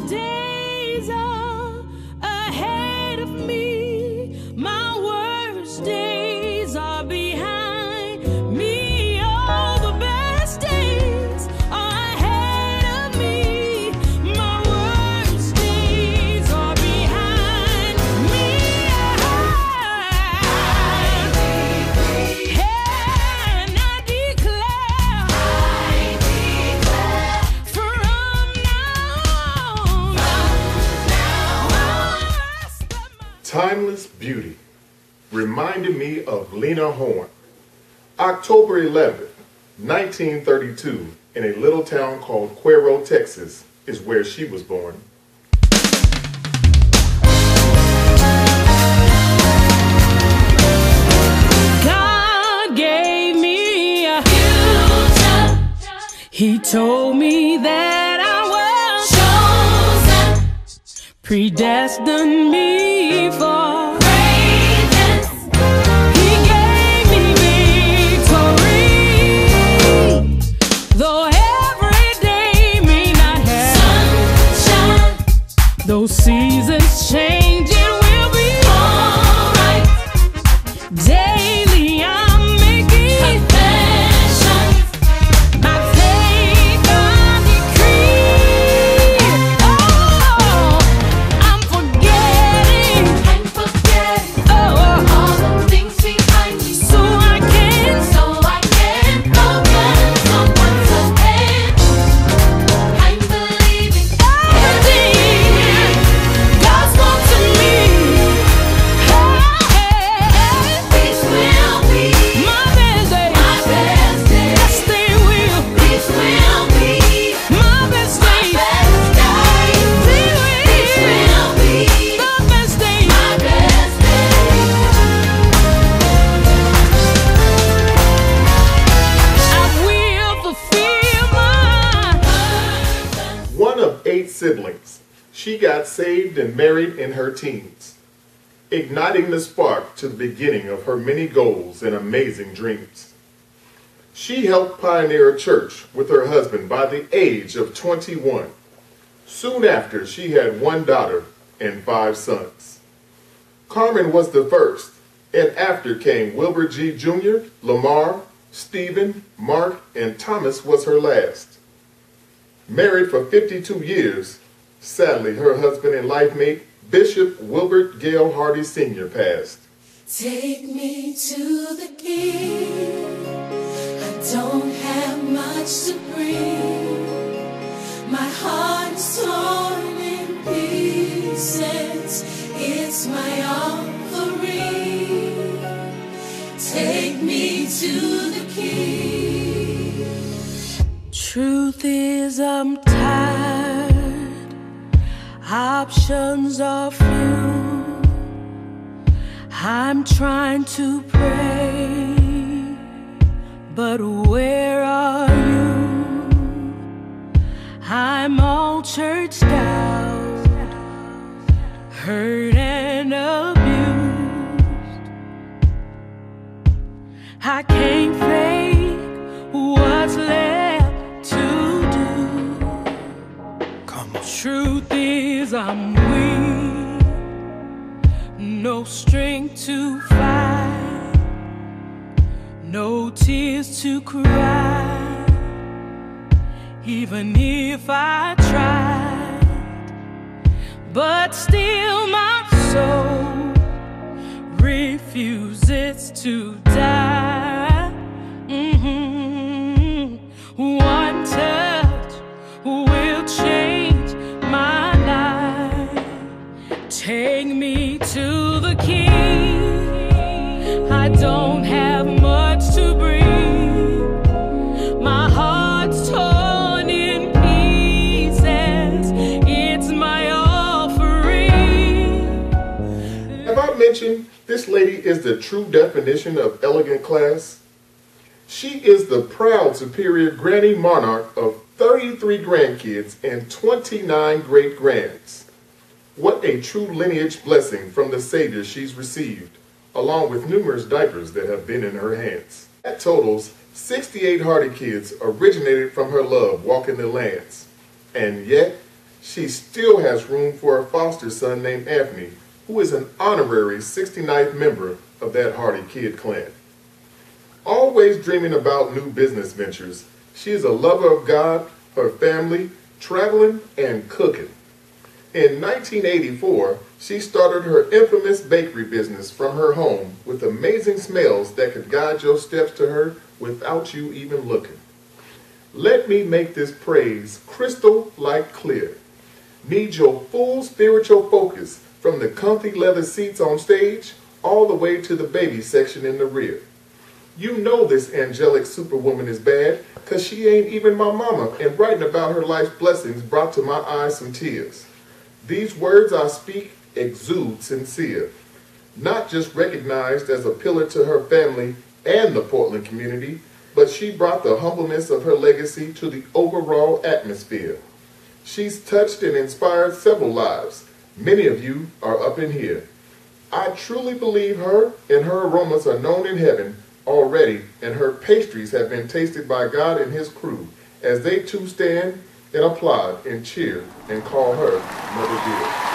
days are Timeless Beauty reminded me of Lena Horne. October 11th, 1932, in a little town called Cuero, Texas, is where she was born. God gave me a future. He told me that I was chosen, predestined me for she got saved and married in her teens, igniting the spark to the beginning of her many goals and amazing dreams. She helped pioneer a church with her husband by the age of 21. Soon after, she had one daughter and five sons. Carmen was the first, and after came Wilbert G. Jr., Lamar, Stephen, Mark, and Thomas was her last. Married for 52 years, sadly, her husband and life mate, Bishop Wilbert Gale Hardy Sr., passed. Take me to the king. I don't have much to bring. My heart's torn in pieces. It's my offering. Take me to the king. Truth is, I'm tired. Options are few. I'm trying to pray, but where are you? I'm all churched out, hurt Truth is, I'm weak, no strength to fight, no tears to cry. Even if I tried, but still my soul refuses to die. Mentioned this lady is the true definition of elegant class? She is the proud superior granny monarch of 33 grandkids and 29 great grands. What a true lineage blessing from the Savior she's received, along with numerous diapers that have been in her hands. That totals 68 Hardy kids originated from her love walking the lands. And yet, she still has room for a foster son named Anthony, who is an honorary 69th member of that hardy kid clan. Always dreaming about new business ventures, she is a lover of God, her family, traveling, and cooking. In 1984, she started her infamous bakery business from her home with amazing smells that could guide your steps to her without you even looking. Let me make this praise crystal like clear. Need your full spiritual focus from the comfy leather seats on stage all the way to the baby section in the rear. You know this angelic superwoman is bad because she ain't even my mama and writing about her life's blessings brought to my eyes some tears. These words I speak exude sincere, not just recognized as a pillar to her family and the Portland community, but she brought the humbleness of her legacy to the overall atmosphere. She's touched and inspired several lives. Many of you are up in here. I truly believe her and her aromas are known in heaven already, and her pastries have been tasted by God and his crew as they too stand and applaud and cheer and call her Mother Dear.